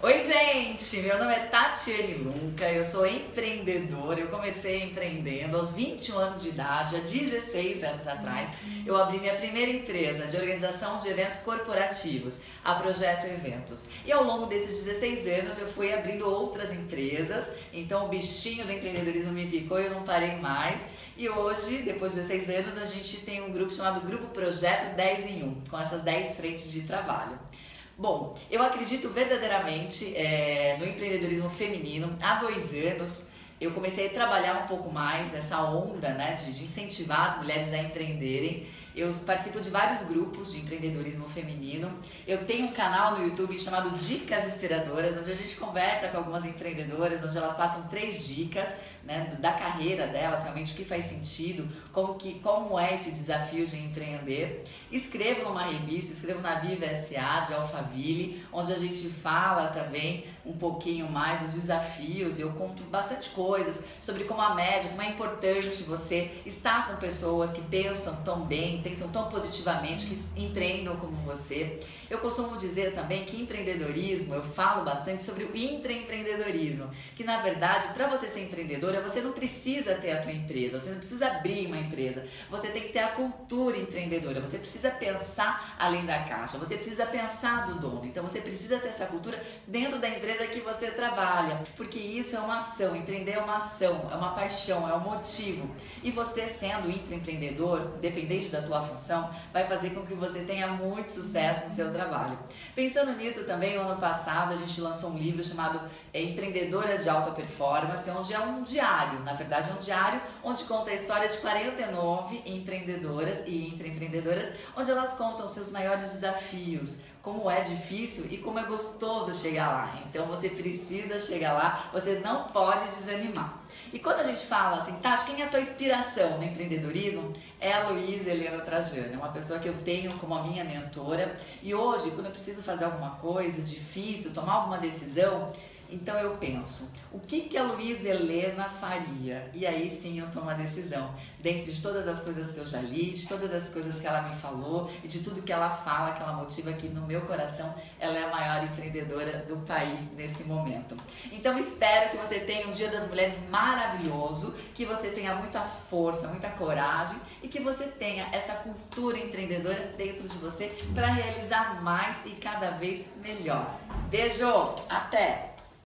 Oi, gente! Meu nome é Tatiane Lunca, eu sou empreendedora. Eu comecei empreendendo aos 21 anos de idade, há 16 anos atrás. Eu abri minha primeira empresa de organização de eventos corporativos, a Projeto Eventos. E ao longo desses 16 anos eu fui abrindo outras empresas, então o bichinho do empreendedorismo me picou e eu não parei mais. E hoje, depois de 16 anos, a gente tem um grupo chamado Grupo Projeto 10 em 1, com essas 10 frentes de trabalho. Bom, eu acredito verdadeiramente é, no empreendedorismo feminino. Há dois anos eu comecei a trabalhar um pouco mais essa onda né, de, de incentivar as mulheres a empreenderem. Eu participo de vários grupos de empreendedorismo feminino. Eu tenho um canal no YouTube chamado Dicas Inspiradoras, onde a gente conversa com algumas empreendedoras, onde elas passam três dicas né, da carreira delas, realmente o que faz sentido, como, que, como é esse desafio de empreender. Escrevo numa revista, escrevo na Viva SA de Alphaville, onde a gente fala também um pouquinho mais dos desafios. Eu conto bastante coisas sobre como a média, como é importante você estar com pessoas que pensam tão bem, pensam tão positivamente, que empreendam como você. Eu costumo dizer também que empreendedorismo, eu falo bastante sobre o intraempreendedorismo, que na verdade, para você ser empreendedora, você não precisa ter a tua empresa, você não precisa abrir uma empresa, você tem que ter a cultura empreendedora, você precisa pensar além da caixa, você precisa pensar do dono, então você precisa ter essa cultura dentro da empresa que você trabalha, porque isso é uma ação, empreender é uma ação, é uma paixão, é um motivo, e você sendo intraempreendedor, dependente da tua sua função, vai fazer com que você tenha muito sucesso no seu trabalho. Pensando nisso também, no ano passado a gente lançou um livro chamado é, Empreendedoras de Alta Performance, onde é um diário, na verdade é um diário onde conta a história de 49 empreendedoras e intraempreendedoras, onde elas contam seus maiores desafios, como é difícil e como é gostoso chegar lá. Então você precisa chegar lá, você não pode desanimar. E quando a gente fala assim, Tati, quem é a tua inspiração no empreendedorismo? É a Luísa Helena Trajano, é uma pessoa que eu tenho como a minha mentora. E hoje, quando eu preciso fazer alguma coisa difícil, tomar alguma decisão, então eu penso, o que, que a Luísa Helena faria? E aí sim eu tomo a decisão. Dentro de todas as coisas que eu já li, de todas as coisas que ela me falou e de tudo que ela fala, que ela motiva aqui no meu coração, ela é a maior empreendedora do país nesse momento. Então espero que você tenha um Dia das Mulheres maravilhoso, que você tenha muita força, muita coragem e que você tenha essa cultura empreendedora dentro de você para realizar mais e cada vez melhor. Beijo, até!